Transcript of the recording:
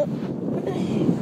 Oh.